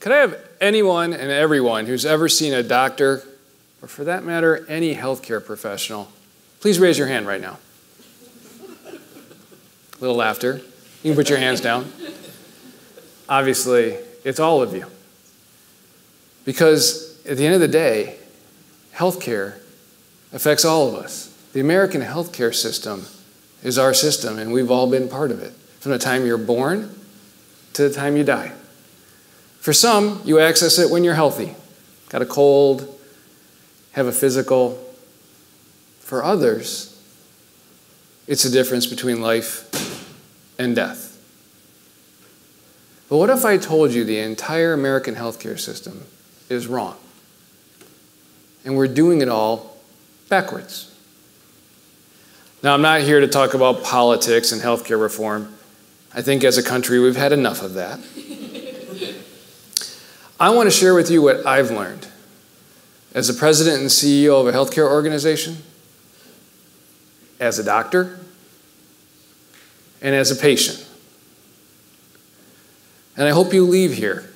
Could I have anyone and everyone who's ever seen a doctor, or for that matter, any healthcare professional, please raise your hand right now. A little laughter. You can put your hands down. Obviously, it's all of you. Because at the end of the day, healthcare affects all of us. The American healthcare system is our system, and we've all been part of it from the time you're born to the time you die. For some, you access it when you're healthy, got a cold, have a physical. For others, it's the difference between life and death. But what if I told you the entire American healthcare system is wrong? And we're doing it all backwards. Now, I'm not here to talk about politics and healthcare reform. I think as a country, we've had enough of that. I want to share with you what I've learned as the president and CEO of a healthcare organization, as a doctor, and as a patient. And I hope you leave here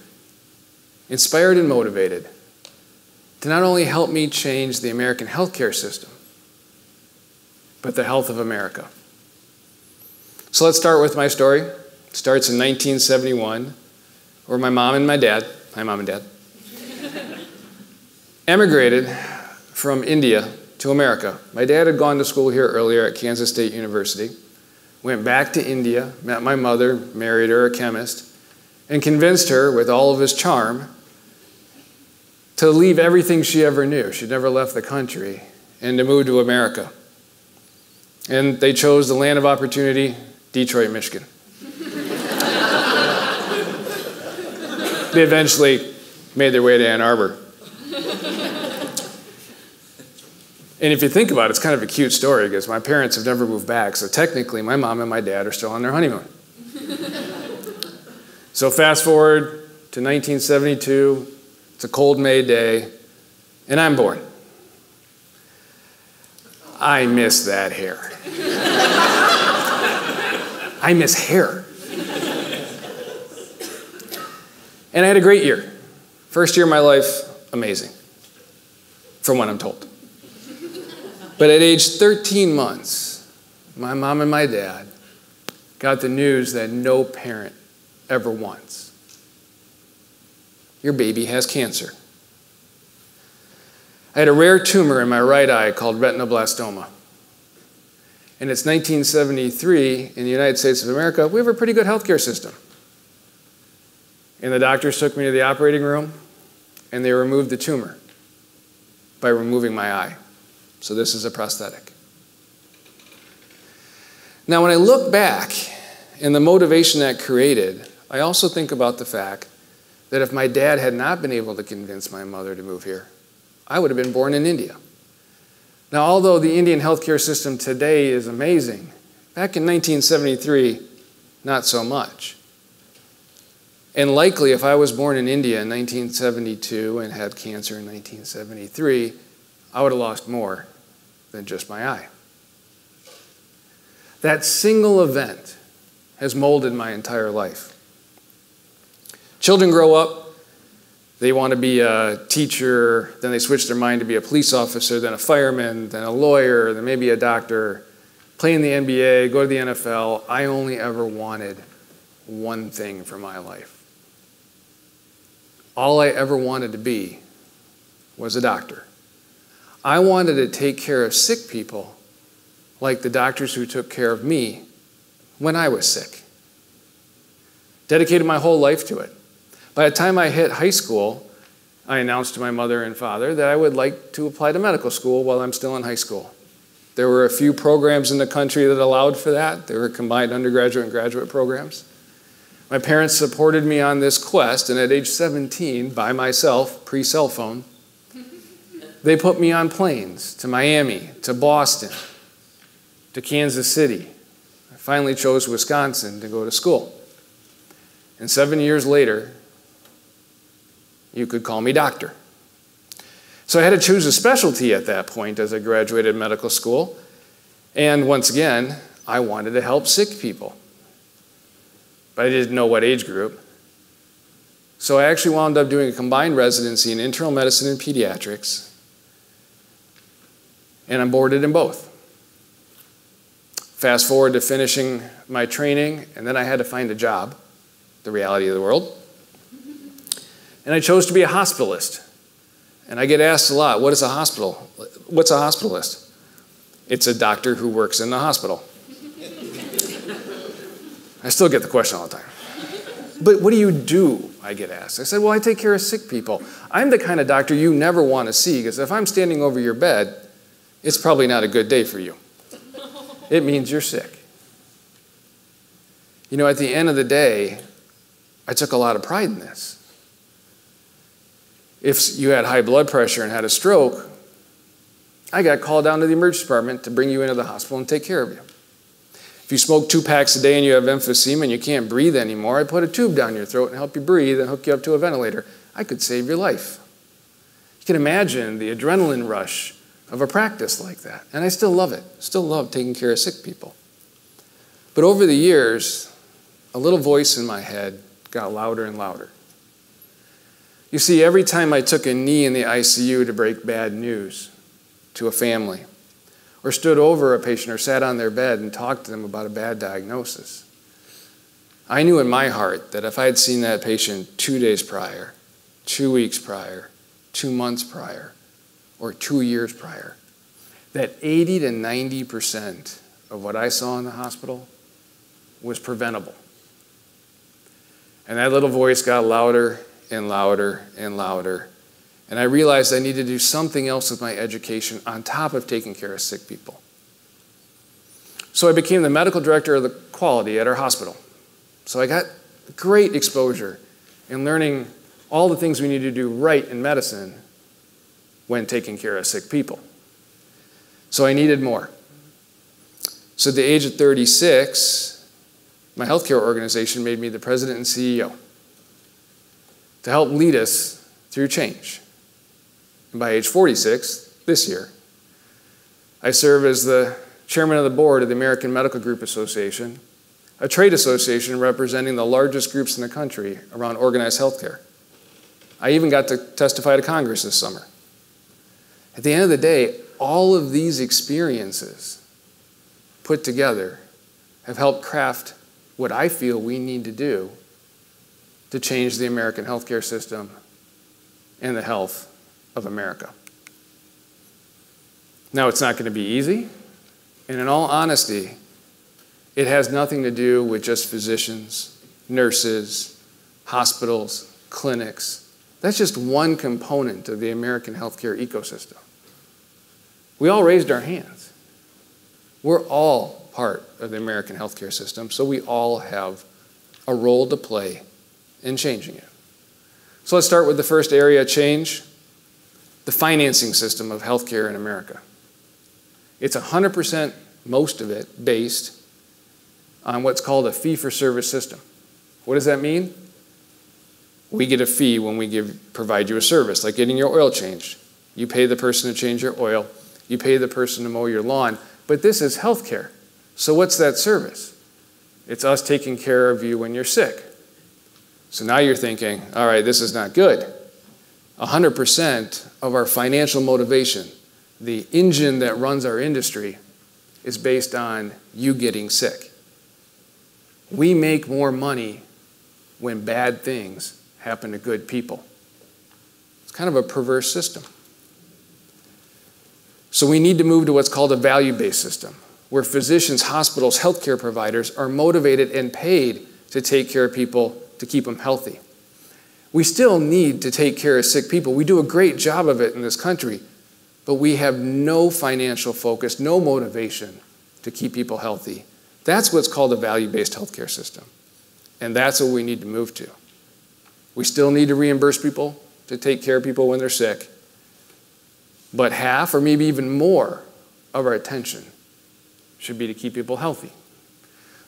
inspired and motivated to not only help me change the American healthcare system, but the health of America. So let's start with my story. It starts in 1971, where my mom and my dad, hi mom and dad, emigrated from India to America. My dad had gone to school here earlier at Kansas State University, went back to India, met my mother, married her, a chemist, and convinced her with all of his charm to leave everything she ever knew. She'd never left the country and to move to America. And they chose the land of opportunity, Detroit, Michigan. They eventually made their way to Ann Arbor. And if you think about it, it's kind of a cute story because my parents have never moved back, so technically my mom and my dad are still on their honeymoon. So fast forward to 1972, it's a cold May day, and I'm born. I miss that hair. I miss hair. And I had a great year. First year of my life, amazing, from what I'm told. But at age 13 months, my mom and my dad got the news that no parent ever wants. Your baby has cancer. I had a rare tumor in my right eye called retinoblastoma. And it's 1973 in the United States of America. We have a pretty good healthcare system. And the doctors took me to the operating room and they removed the tumor by removing my eye. So this is a prosthetic. Now, when I look back and the motivation that created, I also think about the fact that if my dad had not been able to convince my mother to move here, I would have been born in India. Now, although the Indian healthcare system today is amazing, back in 1973, not so much. And likely, if I was born in India in 1972 and had cancer in 1973, I would have lost more than just my eye. That single event has molded my entire life. Children grow up, they want to be a teacher, then they switch their mind to be a police officer, then a fireman, then a lawyer, then maybe a doctor, play in the NBA, go to the NFL. I only ever wanted one thing for my life. All I ever wanted to be was a doctor. I wanted to take care of sick people like the doctors who took care of me when I was sick. Dedicated my whole life to it. By the time I hit high school, I announced to my mother and father that I would like to apply to medical school while I'm still in high school. There were a few programs in the country that allowed for that. There were combined undergraduate and graduate programs. My parents supported me on this quest, and at age 17, by myself, pre cell phone, they put me on planes to Miami, to Boston, to Kansas City. I finally chose Wisconsin to go to school. And seven years later, you could call me doctor. So I had to choose a specialty at that point as I graduated medical school. And once again, I wanted to help sick people. But I didn't know what age group. So I actually wound up doing a combined residency in internal medicine and pediatrics, and I'm boarded in both. Fast forward to finishing my training, and then I had to find a job, the reality of the world. And I chose to be a hospitalist. And I get asked a lot, what is a hospital? What's a hospitalist? It's a doctor who works in the hospital. I still get the question all the time. But what do you do? I get asked. I said, Well, I take care of sick people. I'm the kind of doctor you never want to see because if I'm standing over your bed, it's probably not a good day for you. It means you're sick. You know, at the end of the day, I took a lot of pride in this. If you had high blood pressure and had a stroke, I got called down to the emergency department to bring you into the hospital and take care of you. If you smoke two packs a day and you have emphysema and you can't breathe anymore, I put a tube down your throat and help you breathe and hook you up to a ventilator. I could save your life. You can imagine the adrenaline rush of a practice like that. And I still love it. Still love taking care of sick people. But over the years, a little voice in my head got louder and louder. You see, every time I took a knee in the ICU to break bad news to a family, or stood over a patient or sat on their bed and talked to them about a bad diagnosis, I knew in my heart that if I had seen that patient two days prior, two weeks prior, two months prior, or two years prior, that 80 to 90% of what I saw in the hospital was preventable. And that little voice got louder and louder and louder. And I realized I needed to do something else with my education on top of taking care of sick people. So I became the medical director of the quality at our hospital. So I got great exposure in learning all the things we need to do right in medicine when taking care of sick people. So I needed more. So at the age of 36, my healthcare organization made me the president and CEO to help lead us through change. By age 46, this year, I serve as the chairman of the board of the American Medical Group Association, a trade association representing the largest groups in the country around organized healthcare. I even got to testify to Congress this summer. At the end of the day, all of these experiences put together have helped craft what I feel we need to do to change the American healthcare system and the health of America. Now, it's not going to be easy, and in all honesty, it has nothing to do with just physicians, nurses, hospitals, clinics. That's just one component of the American healthcare ecosystem. We all raised our hands. We're all part of the American healthcare system, so we all have a role to play in changing it. So let's start with the first area change the financing system of healthcare in America. It's 100%, most of it, based on what's called a fee for service system. What does that mean? We get a fee when we give, provide you a service, like getting your oil changed. You pay the person to change your oil, you pay the person to mow your lawn, but this is healthcare. So, what's that service? It's us taking care of you when you're sick. So now you're thinking, all right, this is not good. 100% of our financial motivation, the engine that runs our industry, is based on you getting sick. We make more money when bad things happen to good people. It's kind of a perverse system. So we need to move to what's called a value based system, where physicians, hospitals, healthcare providers are motivated and paid to take care of people to keep them healthy. We still need to take care of sick people. We do a great job of it in this country, but we have no financial focus, no motivation to keep people healthy. That's what's called a value based healthcare system. And that's what we need to move to. We still need to reimburse people to take care of people when they're sick, but half or maybe even more of our attention should be to keep people healthy.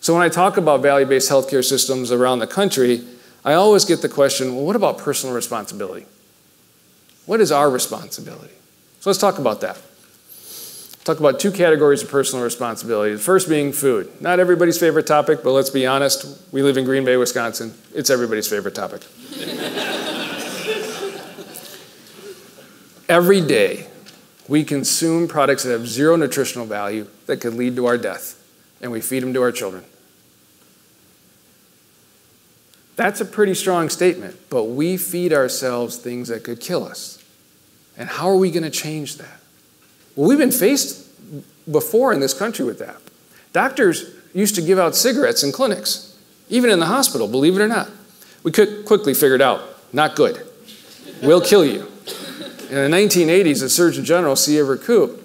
So when I talk about value based healthcare systems around the country, I always get the question well, what about personal responsibility? What is our responsibility? So let's talk about that. talk about two categories of personal responsibility. The first being food. Not everybody's favorite topic, but let's be honest, we live in Green Bay, Wisconsin. It's everybody's favorite topic. Every day, we consume products that have zero nutritional value that could lead to our death, and we feed them to our children. That's a pretty strong statement, but we feed ourselves things that could kill us. And how are we going to change that? Well, we've been faced before in this country with that. Doctors used to give out cigarettes in clinics, even in the hospital, believe it or not. We could quickly figured out not good, will kill you. In the 1980s, the Surgeon General, C. Everett Koop,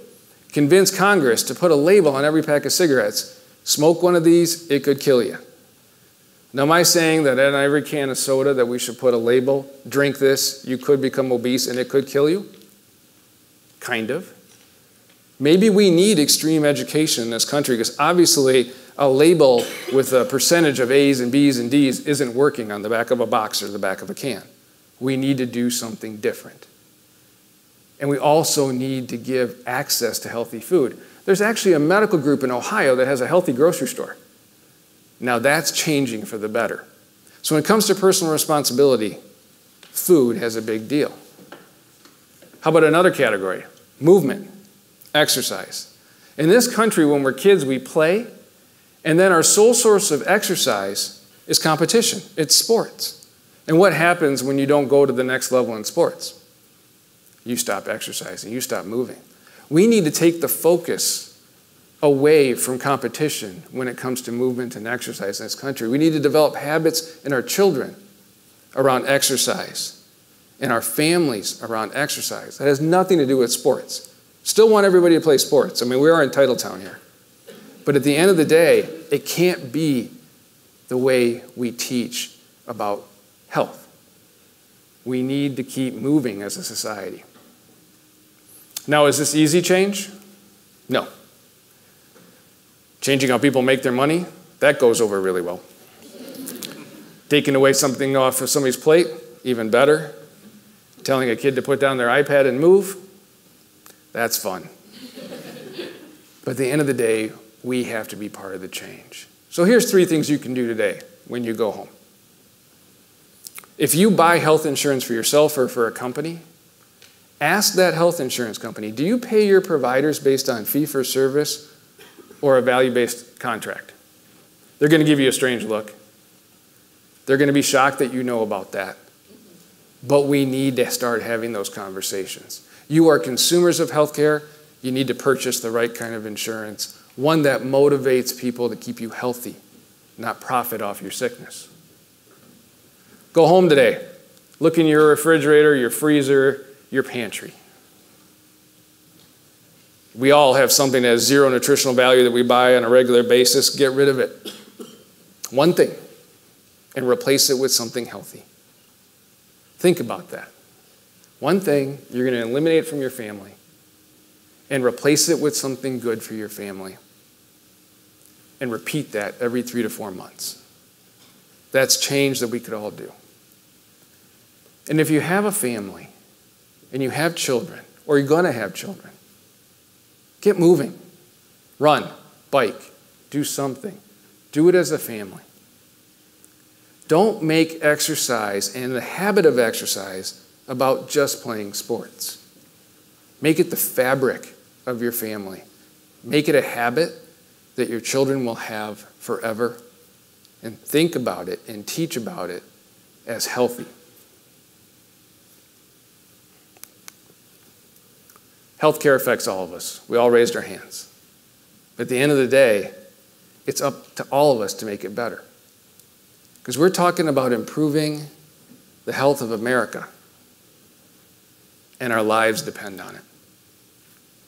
convinced Congress to put a label on every pack of cigarettes smoke one of these, it could kill you. Now, am I saying that in every can of soda that we should put a label, drink this, you could become obese and it could kill you? Kind of. Maybe we need extreme education in this country because obviously a label with a percentage of A's and B's and D's isn't working on the back of a box or the back of a can. We need to do something different. And we also need to give access to healthy food. There's actually a medical group in Ohio that has a healthy grocery store. Now that's changing for the better. So when it comes to personal responsibility, food has a big deal. How about another category? Movement, exercise. In this country, when we're kids, we play, and then our sole source of exercise is competition, it's sports. And what happens when you don't go to the next level in sports? You stop exercising, you stop moving. We need to take the focus away from competition when it comes to movement and exercise in this country. We need to develop habits in our children around exercise, in our families around exercise. That has nothing to do with sports. Still want everybody to play sports. I mean, we are in Titletown here. But at the end of the day, it can't be the way we teach about health. We need to keep moving as a society. Now, is this easy change? No. Changing how people make their money, that goes over really well. Taking away something off of somebody's plate, even better. Telling a kid to put down their iPad and move, that's fun. but at the end of the day, we have to be part of the change. So here's three things you can do today when you go home. If you buy health insurance for yourself or for a company, ask that health insurance company do you pay your providers based on fee for service or a value based contract. They're going to give you a strange look. They're going to be shocked that you know about that. But we need to start having those conversations. You are consumers of healthcare. You need to purchase the right kind of insurance, one that motivates people to keep you healthy, not profit off your sickness. Go home today. Look in your refrigerator, your freezer, your pantry. We all have something that has zero nutritional value that we buy on a regular basis. Get rid of it. One thing, and replace it with something healthy. Think about that. One thing you're going to eliminate from your family and replace it with something good for your family. And repeat that every three to four months. That's change that we could all do. And if you have a family and you have children, or you're going to have children, Get moving. Run, bike, do something. Do it as a family. Don't make exercise and the habit of exercise about just playing sports. Make it the fabric of your family. Make it a habit that your children will have forever. And think about it and teach about it as healthy. Healthcare affects all of us. We all raised our hands. But at the end of the day, it's up to all of us to make it better. Because we're talking about improving the health of America, and our lives depend on it.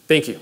Thank you.